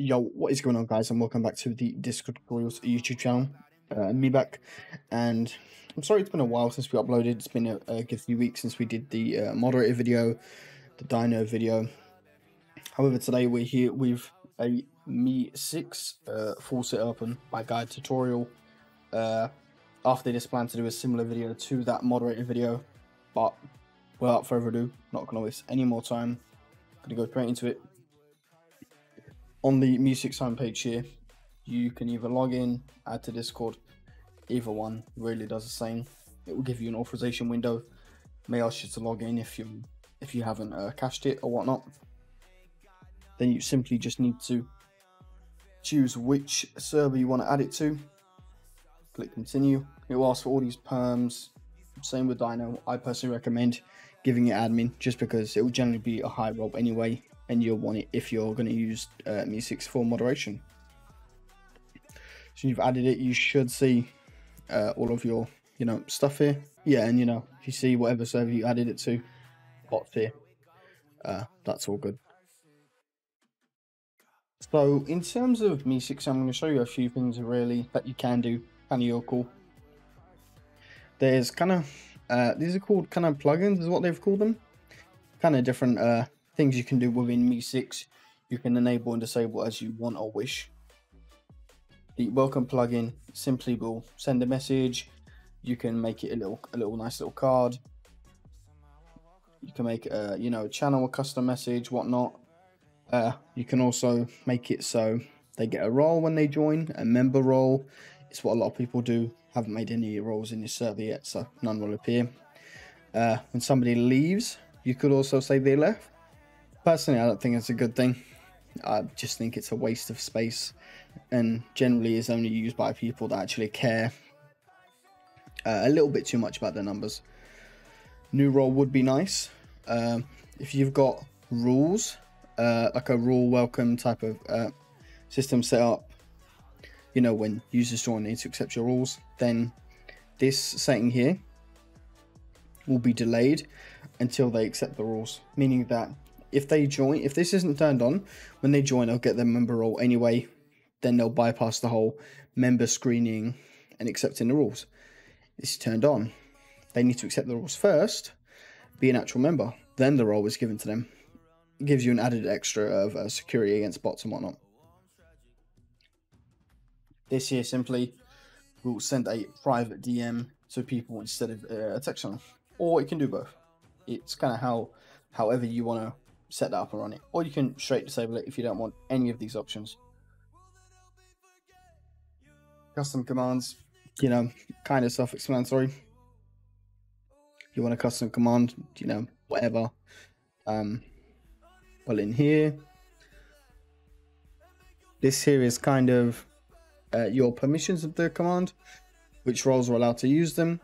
Yo, what is going on, guys? And welcome back to the Discord Tutorials YouTube channel. Uh, me back, and I'm sorry it's been a while since we uploaded. It's been a, a good few weeks since we did the uh, moderator video, the Dyno video. However, today we're here with a MEE6 uh, full setup and by guide tutorial. Uh, after this, plan to do a similar video to that moderator video, but without further ado, not to waste any more time. To go straight into it on the 6 homepage here, you can either log in, add to Discord, either one really does the same. It will give you an authorization window. May ask you to log in if you if you haven't uh, cached it or whatnot. Then you simply just need to choose which server you want to add it to. Click continue. It will ask for all these perms. Same with Dyno. I personally recommend giving it admin just because it will generally be a high rob anyway and you'll want it if you're going to use uh, MEE6 for moderation. So you've added it, you should see uh, all of your, you know, stuff here. Yeah, and you know, if you see whatever server you added it to, bots here, uh, that's all good. So in terms of MEE6, I'm going to show you a few things really that you can do, kind of cool. There's kind of, uh, these are called kind of plugins is what they've called them. Kind of different uh, things you can do within MEE6 you can enable and disable as you want or wish. The welcome plugin simply will send a message. You can make it a little a little nice little card. You can make a you know a channel a custom message whatnot. Uh, you can also make it so they get a role when they join a member role. It's what a lot of people do. Haven't made any roles in this server yet so none will appear. Uh, when somebody leaves you could also say they left Personally, I don't think it's a good thing. I just think it's a waste of space and generally is only used by people that actually care uh, a little bit too much about their numbers. New role would be nice. Um, if you've got rules, uh, like a rule welcome type of uh, system set up, you know, when users join need to accept your rules, then this setting here will be delayed until they accept the rules, meaning that if they join, if this isn't turned on, when they join, they'll get their member role anyway. Then they'll bypass the whole member screening and accepting the rules. This is turned on. They need to accept the rules first, be an actual member. Then the role is given to them. It gives you an added extra of uh, security against bots and whatnot. This here simply will send a private DM to people instead of uh, a text channel, or it can do both. It's kind of how, however you want to set that up and run it. Or you can straight disable it if you don't want any of these options. Custom commands, you know, kind of self-explanatory. You want a custom command, you know, whatever. Um, well, in here, this here is kind of uh, your permissions of the command, which roles are allowed to use them.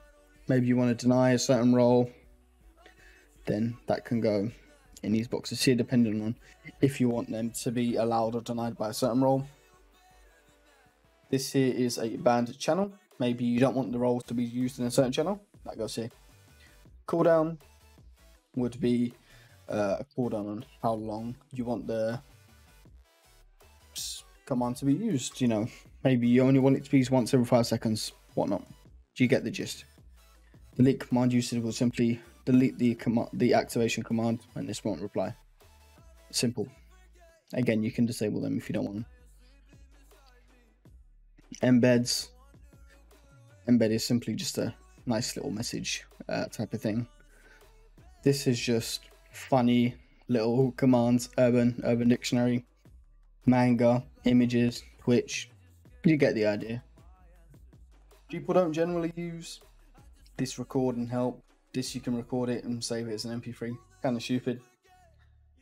Maybe you want to deny a certain role, then that can go in these boxes here, depending on if you want them to be allowed or denied by a certain role. This here is a banned channel. Maybe you don't want the roles to be used in a certain channel. That goes here. Cooldown would be uh, a cooldown on how long you want the command to be used. You know, maybe you only want it to be used once every five seconds, whatnot. Do you get the gist? Delete command usage will simply delete the command, the activation command, and this won't reply. Simple. Again, you can disable them if you don't want them. Embeds. Embed is simply just a nice little message uh, type of thing. This is just funny little commands. Urban, Urban Dictionary, manga, images, Twitch. You get the idea. People don't generally use this record and help this you can record it and save it as an MP3. Kind of stupid.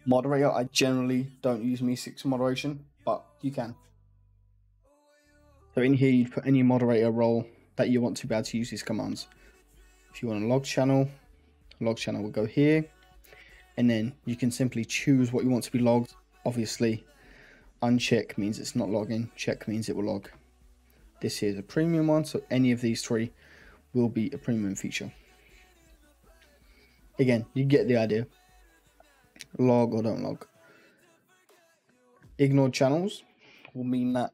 Moderator, I generally don't use MEE6 moderation, but you can. So in here, you'd put any moderator role that you want to be able to use these commands. If you want a log channel, log channel will go here. And then you can simply choose what you want to be logged. Obviously, uncheck means it's not logging, check means it will log. This here is a premium one, so any of these three will be a premium feature. Again, you get the idea. Log or don't log. Ignore channels. will mean that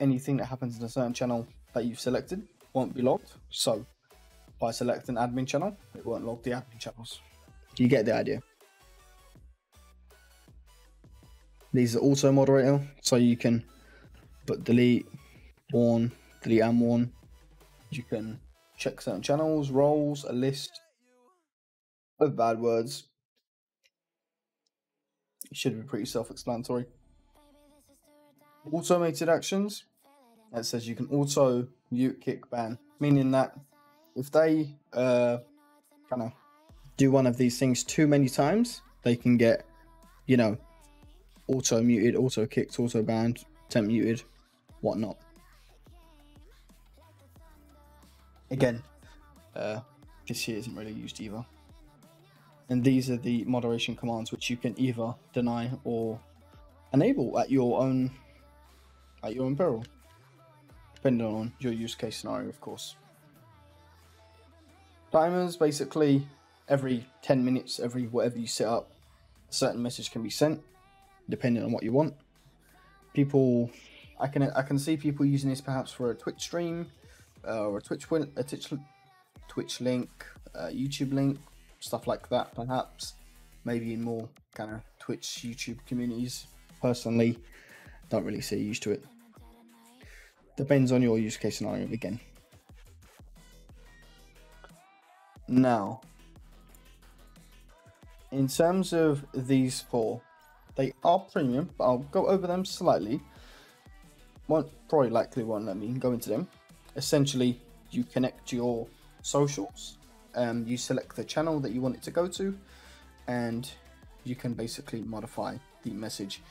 anything that happens in a certain channel that you've selected won't be logged. So by selecting admin channel, it won't log the admin channels. You get the idea. These are auto moderator, so you can put delete, warn, delete and warn. You can check certain channels, roles, a list of bad words. It should be pretty self-explanatory. Automated actions. That says you can auto mute, kick, ban, meaning that if they uh, kind of do one of these things too many times, they can get, you know, auto muted, auto kicked, auto banned, temp muted, whatnot. Again, uh, this here isn't really used either. And these are the moderation commands which you can either deny or enable at your own at your own peril, depending on your use case scenario, of course. Timers basically every 10 minutes, every whatever you set up, a certain message can be sent depending on what you want. People, I can I can see people using this perhaps for a Twitch stream, uh, or a Twitch a Twitch Twitch link, YouTube link, stuff like that. Perhaps, maybe in more kind of Twitch YouTube communities. Personally, don't really see used to it. Depends on your use case scenario again. Now, in terms of these four, they are premium, but I'll go over them slightly. Won't probably likely won't let me go into them. Essentially, you connect your socials, um, you select the channel that you want it to go to, and you can basically modify the message.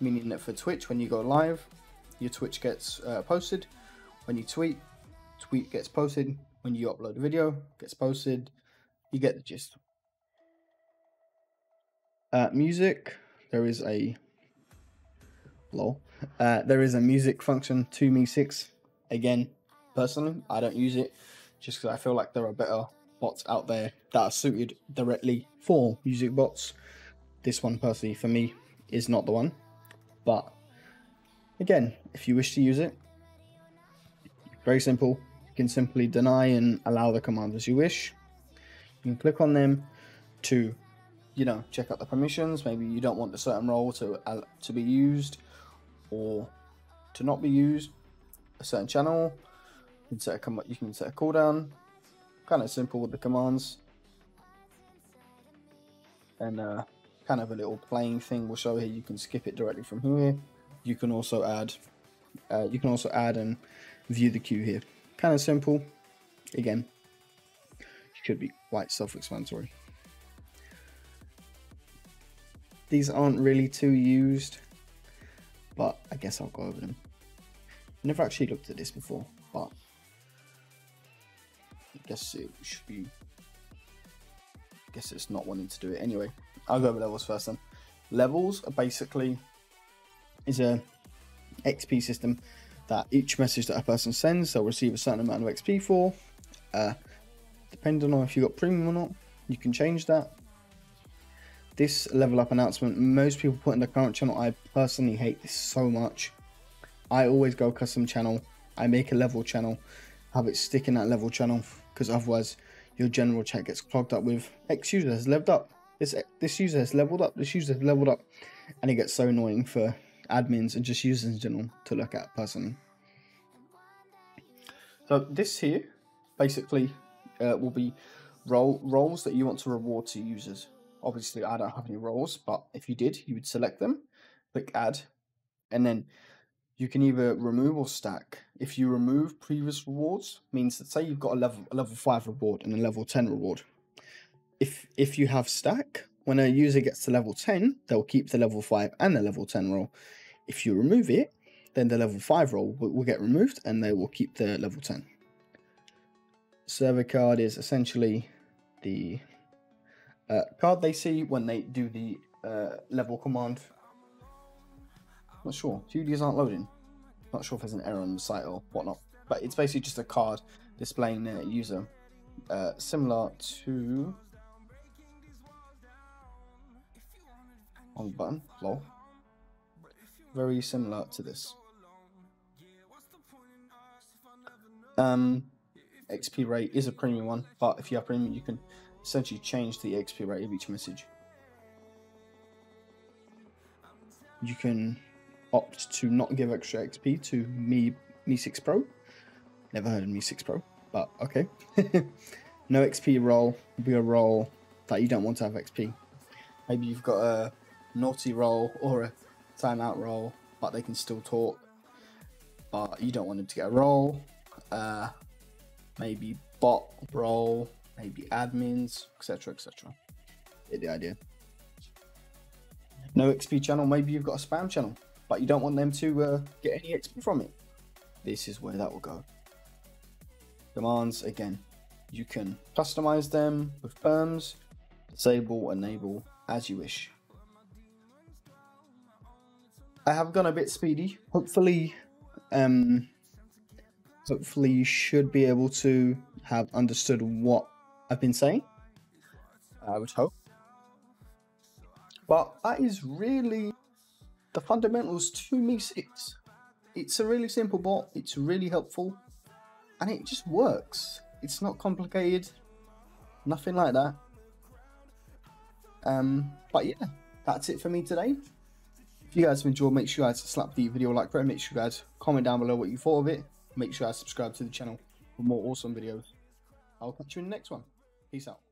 Meaning that for Twitch, when you go live, your Twitch gets uh, posted. When you tweet, tweet gets posted. When you upload a video, gets posted. You get the gist. Uh, music, there is a lol. Uh, there is a music function to MEE6. Again, personally, I don't use it just because I feel like there are better bots out there that are suited directly for music bots. This one, personally, for me, is not the one. But again, if you wish to use it, very simple. You can simply deny and allow the commands as you wish. You can click on them to you know, check out the permissions. Maybe you don't want a certain role to uh, to be used or to not be used. A certain channel. You can set a you can set a cooldown. Kind of simple with the commands. And uh, kind of a little playing thing will show here. You can skip it directly from here. You can also add. Uh, you can also add and view the queue here. Kind of simple. Again, should be quite self-explanatory. These aren't really too used, but I guess I'll go over them. Never actually looked at this before, but I guess it should be. I guess it's not wanting to do it anyway. I'll go over levels first then. Levels are basically is a XP system that each message that a person sends, they'll receive a certain amount of XP for. Uh, depending on if you got premium or not, you can change that this level up announcement, most people put in the current channel. I personally hate this so much. I always go custom channel. I make a level channel, have it stick in that level channel because otherwise your general chat gets clogged up with X user has leveled up. This this user has leveled up. This user has leveled up, and it gets so annoying for admins and just users in general to look at personally. So this here basically uh, will be role roles that you want to reward to users. Obviously, I don't have any roles, but if you did, you would select them, click add, and then you can either remove or stack. If you remove previous rewards, means that say you've got a level a level five reward and a level ten reward. If if you have stack, when a user gets to level ten, they'll keep the level five and the level ten role. If you remove it, then the level five role will, will get removed and they will keep the level ten. Server card is essentially the uh, card they see when they do the uh, level command. Not sure. Studios aren't loading. Not sure if there's an error on the site or whatnot. But it's basically just a card displaying a user. Uh, similar to... On button, lol. Very similar to this. Um, XP rate is a premium one, but if you have premium, you can essentially change the XP rate of each message. You can opt to not give extra XP to Mi MEE6 Pro. Never heard of MEE6 Pro, but okay. no XP role will be a role that you don't want to have XP. Maybe you've got a naughty role or a timeout role, but they can still talk. But you don't want them to get a role. Uh, maybe bot role, maybe admins, etc. etc. Get the idea. No XP channel, maybe you've got a spam channel, but you don't want them to uh, get any XP from it. This is where that will go. Commands, again, you can customize them with perms, disable, enable, as you wish. I have gone a bit speedy. Hopefully, um, hopefully you should be able to have understood what I've been saying. I would hope. But that is really the fundamentals to me, 6. It's a really simple bot, it's really helpful, and it just works. It's not complicated, nothing like that. Um, but yeah, that's it for me today. If you guys have enjoyed, make sure you guys slap the video like button. Make sure you guys comment down below what you thought of it. Make sure you subscribe to the channel for more awesome videos. I'll catch you in the next one. Peace out.